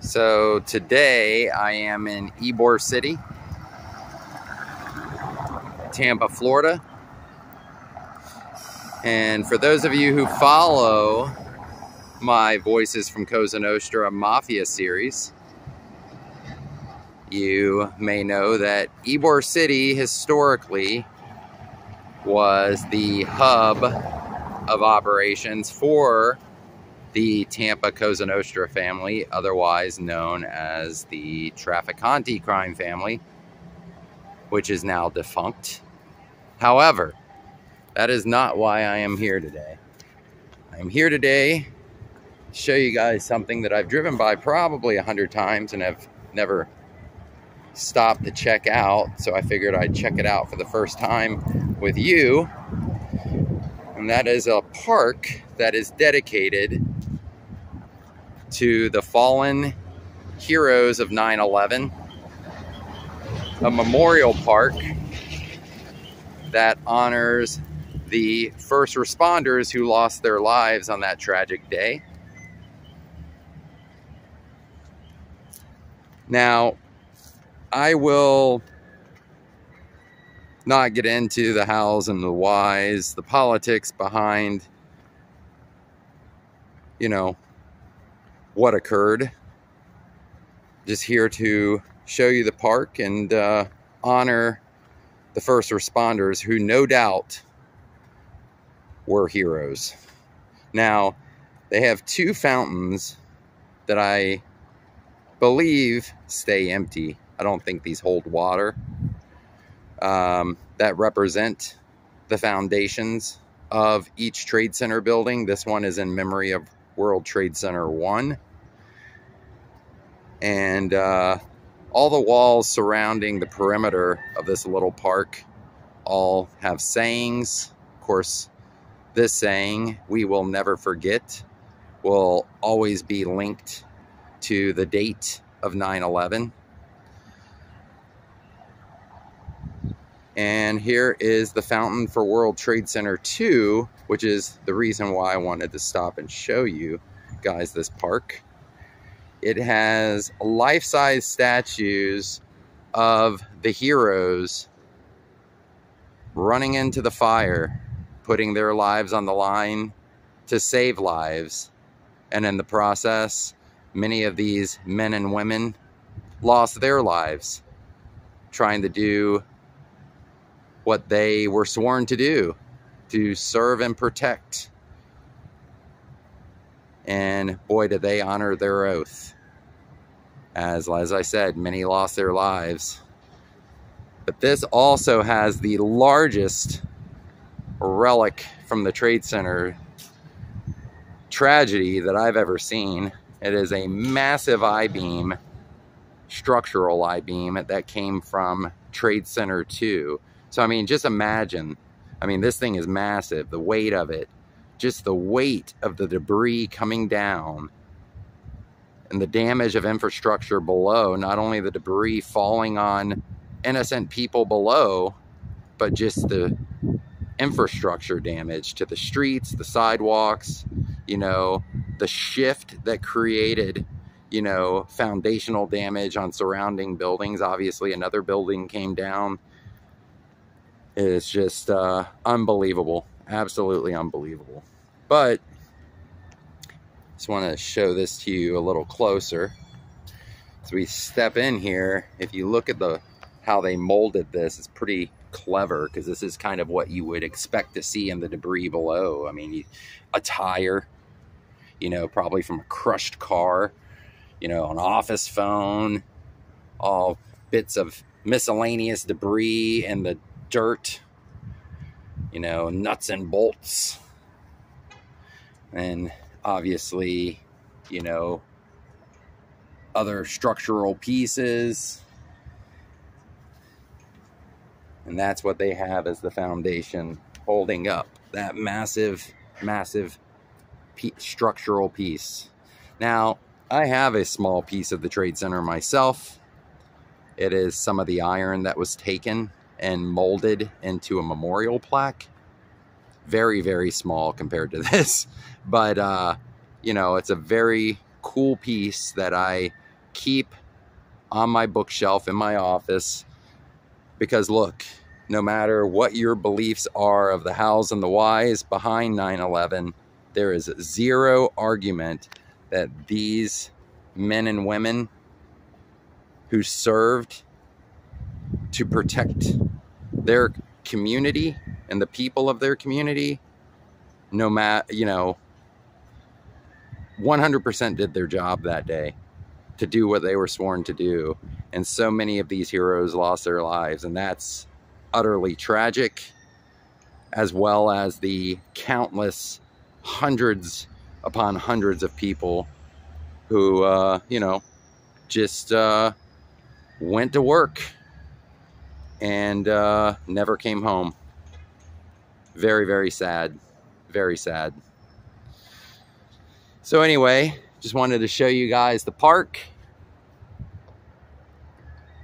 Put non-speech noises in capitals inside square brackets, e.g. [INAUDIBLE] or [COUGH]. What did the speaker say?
So today I am in Ybor City, Tampa, Florida. And for those of you who follow my Voices from Cosa Nostra Mafia series, you may know that Ybor City historically was the hub of operations for the Tampa Cosa Nostra family, otherwise known as the Trafficante crime family, which is now defunct. However, that is not why I am here today. I am here today to show you guys something that I've driven by probably a hundred times and have never stopped to check out. So I figured I'd check it out for the first time with you. And that is a park that is dedicated to the fallen heroes of 9-11, a memorial park that honors the first responders who lost their lives on that tragic day. Now, I will not get into the hows and the whys, the politics behind, you know, what occurred. Just here to show you the park and uh, honor the first responders who no doubt were heroes. Now, they have two fountains that I believe stay empty. I don't think these hold water. Um, that represent the foundations of each Trade Center building. This one is in memory of World Trade Center 1 and uh, all the walls surrounding the perimeter of this little park all have sayings. Of course, this saying, we will never forget, will always be linked to the date of 9-11. And here is the fountain for World Trade Center 2, which is the reason why I wanted to stop and show you guys this park. It has life-size statues of the heroes running into the fire, putting their lives on the line to save lives. And in the process, many of these men and women lost their lives trying to do what they were sworn to do, to serve and protect and boy, did they honor their oath. As, as I said, many lost their lives. But this also has the largest relic from the Trade Center tragedy that I've ever seen. It is a massive I-beam, structural I-beam that came from Trade Center 2. So, I mean, just imagine. I mean, this thing is massive. The weight of it just the weight of the debris coming down and the damage of infrastructure below, not only the debris falling on innocent people below, but just the infrastructure damage to the streets, the sidewalks, you know, the shift that created, you know, foundational damage on surrounding buildings. Obviously, another building came down. It's just uh, unbelievable absolutely unbelievable. But just want to show this to you a little closer. As we step in here, if you look at the how they molded this, it's pretty clever because this is kind of what you would expect to see in the debris below. I mean, a tire, you know, probably from a crushed car, you know, an office phone, all bits of miscellaneous debris and the dirt you know, nuts and bolts. And obviously, you know, other structural pieces. And that's what they have as the foundation holding up that massive, massive structural piece. Now, I have a small piece of the Trade Center myself. It is some of the iron that was taken and molded into a memorial plaque. Very, very small compared to [LAUGHS] this. But, uh, you know, it's a very cool piece that I keep on my bookshelf in my office because look, no matter what your beliefs are of the hows and the whys behind 9 11, there is zero argument that these men and women who served to protect their community and the people of their community, no matter, you know, 100% did their job that day to do what they were sworn to do. And so many of these heroes lost their lives, and that's utterly tragic, as well as the countless hundreds upon hundreds of people who, uh, you know, just uh, went to work and uh, never came home. Very, very sad. Very sad. So anyway, just wanted to show you guys the park